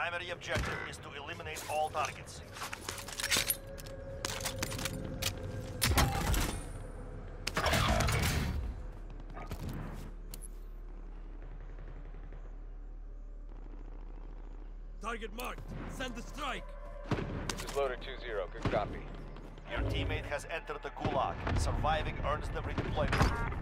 primary objective is to eliminate all targets. Target marked. Send the strike. This is Loader 2-0. Good copy. Your teammate has entered the Gulag. Surviving earns them redeployment.